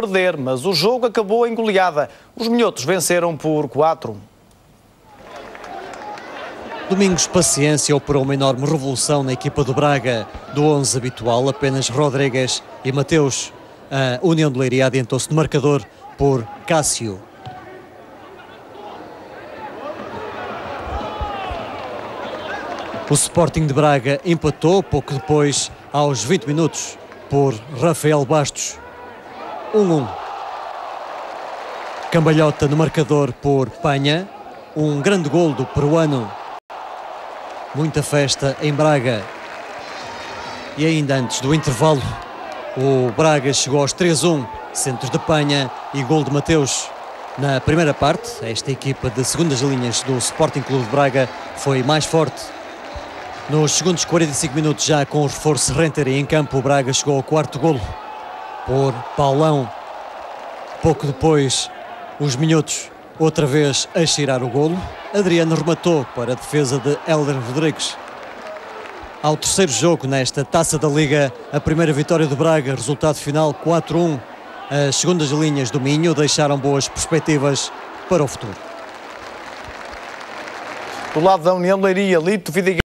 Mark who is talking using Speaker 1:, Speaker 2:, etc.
Speaker 1: perder, mas o jogo acabou em goleada. Os minhotos venceram por 4.
Speaker 2: Domingos Paciência operou uma enorme revolução na equipa do Braga. Do 11 habitual, apenas Rodrigues e Mateus. A União de Leiria adiantou-se no marcador por Cássio. O Sporting de Braga empatou pouco depois, aos 20 minutos, por Rafael Bastos. 1-1. Cambalhota no marcador por Panha. Um grande gol do peruano. Muita festa em Braga. E ainda antes do intervalo, o Braga chegou aos 3-1. Centros de Panha e gol de Mateus. Na primeira parte, esta equipa de segundas linhas do Sporting Clube de Braga foi mais forte nos segundos 45 minutos, já com o reforço Renter em campo, o Braga chegou ao quarto golo por Paulão. Pouco depois, os minhotos outra vez a cheirar o golo. Adriano rematou para a defesa de Helder Rodrigues. Ao terceiro jogo nesta Taça da Liga, a primeira vitória do Braga, resultado final 4-1. As segundas linhas do Minho deixaram boas perspectivas para o futuro.
Speaker 1: Do lado da União Leiria, Lito Vidigal.